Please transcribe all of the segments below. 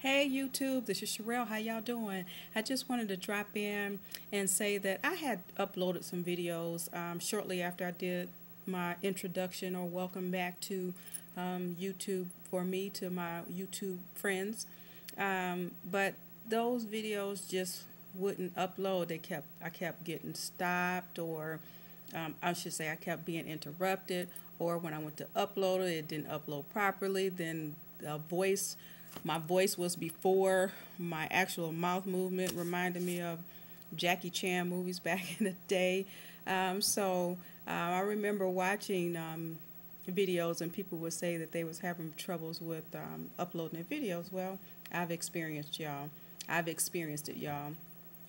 Hey YouTube, this is Sherelle. How y'all doing? I just wanted to drop in and say that I had uploaded some videos um, shortly after I did my introduction or welcome back to um, YouTube for me to my YouTube friends. Um, but those videos just wouldn't upload. They kept I kept getting stopped or um, I should say I kept being interrupted or when I went to upload it, it didn't upload properly. Then the voice my voice was before my actual mouth movement, reminded me of Jackie Chan movies back in the day. Um, so uh, I remember watching um, videos and people would say that they was having troubles with um, uploading their videos. Well, I've experienced y'all. I've experienced it, y'all.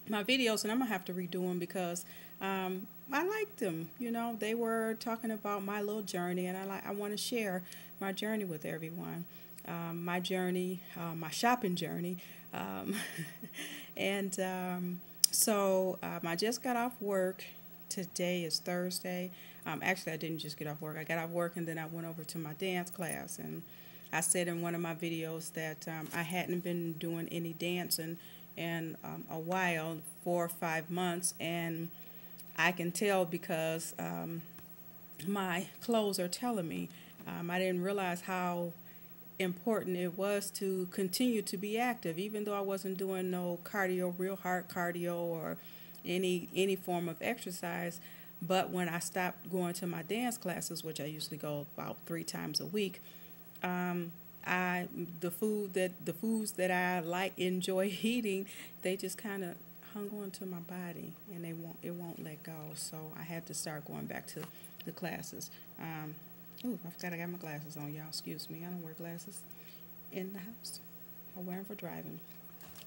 My videos, and I'm gonna have to redo them because um, I liked them. You know, they were talking about my little journey, and I like I want to share my journey with everyone um, my journey, uh, my shopping journey. Um, and um, so um, I just got off work. Today is Thursday. Um, actually, I didn't just get off work. I got off work and then I went over to my dance class. And I said in one of my videos that um, I hadn't been doing any dancing in a while, four or five months. And I can tell because my clothes are telling me. I didn't realize how important it was to continue to be active, even though I wasn't doing no cardio, real hard cardio, or any any form of exercise. But when I stopped going to my dance classes, which I usually go about three times a week, um, I the food that the foods that I like enjoy eating, they just kind of hung on to my body and they won't it won't let go. So I had to start going back to the classes. Um, Oh, I forgot I got my glasses on, y'all. Excuse me. I don't wear glasses in the house. I wear them for driving.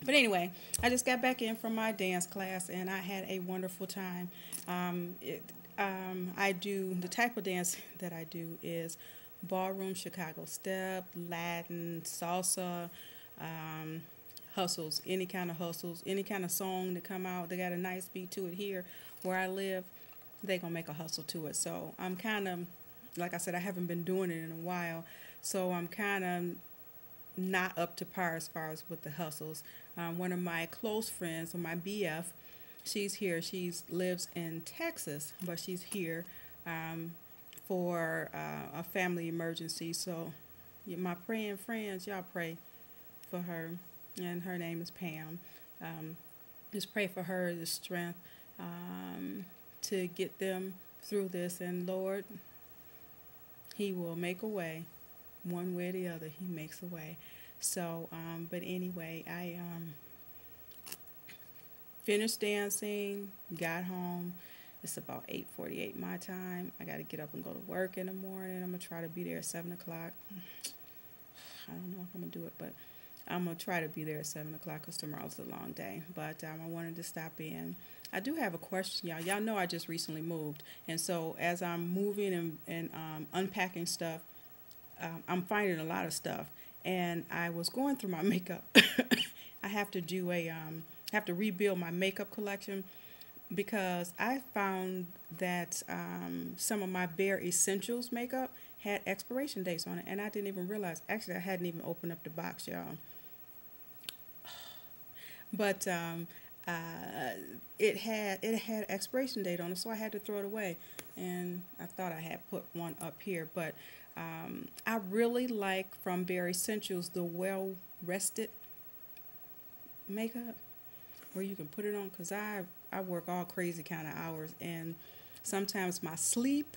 But anyway, I just got back in from my dance class and I had a wonderful time. Um, it, um, I do the type of dance that I do is ballroom, Chicago step, Latin, salsa, um, hustles, any kind of hustles, any kind of song that come out. They got a nice beat to it here where I live. They gonna make a hustle to it. So I'm kind of like I said, I haven't been doing it in a while, so I'm kind of not up to par as far as with the hustles. Um, one of my close friends, or my BF, she's here. She lives in Texas, but she's here um, for uh, a family emergency. So, my praying friends, y'all pray for her, and her name is Pam. Um, just pray for her the strength um, to get them through this, and Lord, he will make a way, one way or the other. He makes a way. So, um, but anyway, I um, finished dancing, got home. It's about 8:48 my time. I got to get up and go to work in the morning. I'm gonna try to be there at seven o'clock. I don't know if I'm gonna do it, but I'm gonna try to be there at seven o'clock because tomorrow's a long day. But um, I wanted to stop in. I do have a question, y'all. Y'all know I just recently moved, and so as I'm moving and, and um, unpacking stuff, um, I'm finding a lot of stuff. And I was going through my makeup. I have to do a um, have to rebuild my makeup collection because I found that um, some of my Bare Escentuals makeup had expiration dates on it, and I didn't even realize. Actually, I hadn't even opened up the box, y'all. But um, uh, it had it had expiration date on it, so I had to throw it away. And I thought I had put one up here, but um, I really like from Bare Escentuals the well rested makeup where you can put it on because I I work all crazy kind of hours and sometimes my sleep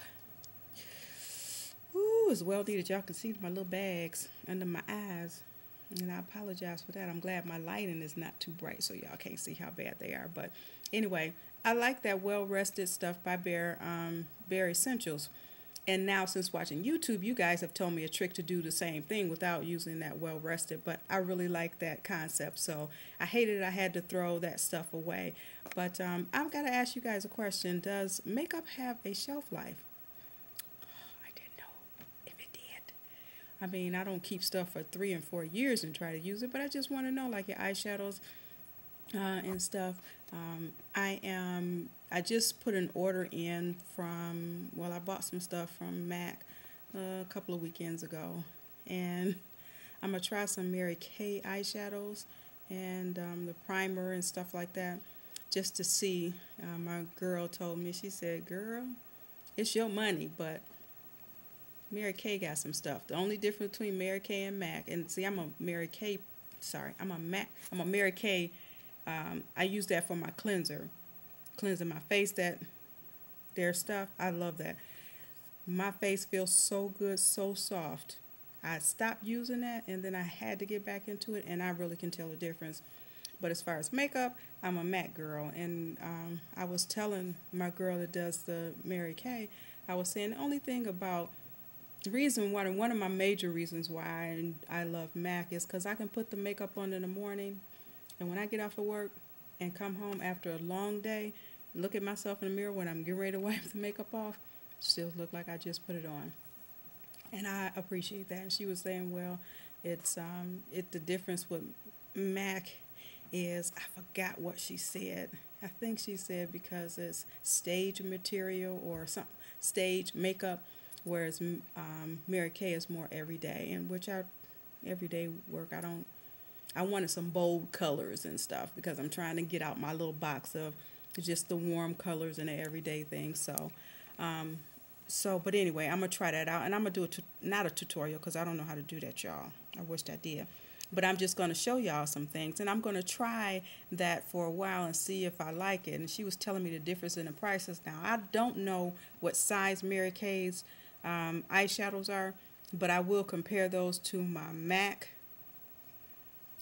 ooh is well needed. Y'all can see my little bags under my eyes. And I apologize for that. I'm glad my lighting is not too bright so y'all can't see how bad they are. But anyway, I like that well rested stuff by Bare um, Bare Escentuals. And now, since watching YouTube, you guys have told me a trick to do the same thing without using that well rested. But I really like that concept. So I hated I had to throw that stuff away. But um, I've got to ask you guys a question Does makeup have a shelf life? I mean, I don't keep stuff for three and four years and try to use it, but I just want to know, like your eyeshadows uh, and stuff. Um, I am. I just put an order in from. Well, I bought some stuff from Mac a couple of weekends ago, and I'm to try some Mary Kay eyeshadows and um, the primer and stuff like that just to see. Uh, my girl told me, she said, girl, it's your money, but Mary Kay got some stuff. The only difference between Mary Kay and MAC, and see, I'm a Mary Kay, sorry, I'm a MAC, I'm a Mary Kay. Um, I use that for my cleanser, cleansing my face. That their stuff, I love that. My face feels so good, so soft. I stopped using that, and then I had to get back into it, and I really can tell the difference. But as far as makeup, I'm a MAC girl, and um, I was telling my girl that does the Mary Kay, I was saying the only thing about the reason why one of my major reasons why I, I love MAC is because I can put the makeup on in the morning, and when I get off of work and come home after a long day, look at myself in the mirror when I'm getting ready to wipe the makeup off, still look like I just put it on, and I appreciate that. And she was saying, well, it's um, it the difference with MAC is I forgot what she said. I think she said because it's stage material or some stage makeup whereas um, Mary Kay is more everyday, and which I everyday work I don't. I wanted some bold colors and stuff because I'm trying to get out my little box of just the warm colors and the everyday things. So, um, so but anyway, I'm gonna try that out, and I'm gonna do a tu- not a tutorial because I don't know how to do that, y'all. I wish I did. But I'm just going to show y'all some things, and I'm going to try that for a while and see if I like it. And she was telling me the difference in the prices. Now I don't know what size Mary Kay's um, eyeshadows are, but I will compare those to my MAC.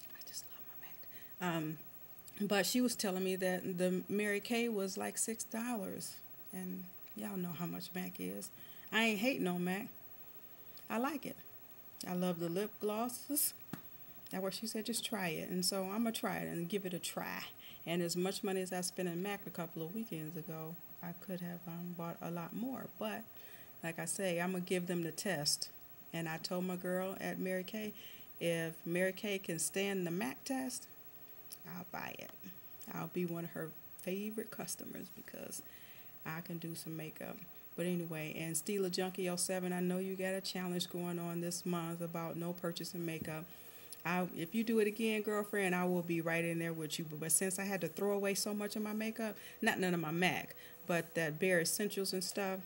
I just love my MAC. Um, but she was telling me that the Mary Kay was like six dollars, and y'all know how much MAC is. I ain't hating on MAC. I like it. I love the lip glosses. That's what she said, just try it. And so I'm to try it and give it a try. And as much money as I spent in MAC a couple of weekends ago, I could have um, bought a lot more. But like I say, I'm going to give them the test. And I told my girl at Mary Kay, if Mary Kay can stand the MAC test, I'll buy it. I'll be one of her favorite customers because I can do some makeup. But anyway, and Stila Junkie 07, I know you got a challenge going on this month about no purchasing makeup. I, if you do it again, girlfriend, I will be right in there with you. But, but since I had to throw away so much of my makeup, not none of my MAC, but that Bare Escentuals and stuff,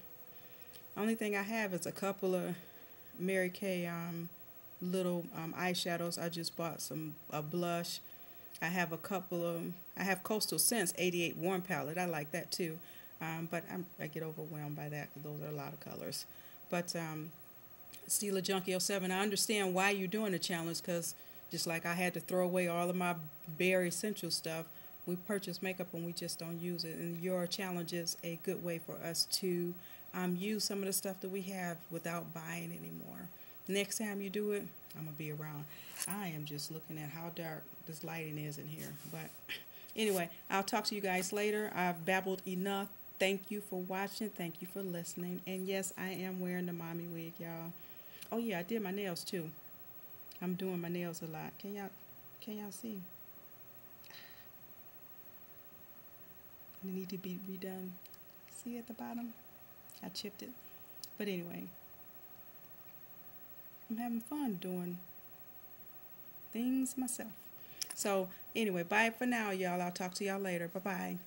only thing I have is a couple of Mary Kay um, little um, eyeshadows. I just bought some a blush. I have a couple of I have Coastal Scents 88 Warm Palette. I like that too, um, but I'm, i get overwhelmed by that because those are a lot of colors. But um, Stila Junkie 07, I understand why you're doing the challenge because just like I had to throw away all of my bare essential stuff, we purchase makeup and we just don't use it. And your challenge is a good way for us to um, use some of the stuff that we have without buying anymore. Next time you do it, I'm going to be around. I am just looking at how dark this lighting is in here. But anyway, I'll talk to you guys later. I've babbled enough. Thank you for watching. Thank you for listening. And yes, I am wearing the mommy wig, y'all. Oh yeah, I did my nails too. I'm doing my nails a lot. Can y'all can y'all see? They need to be redone. See at the bottom? I chipped it. But anyway, I'm having fun doing things myself. So, anyway, bye for now, y'all. I'll talk to y'all later. Bye bye.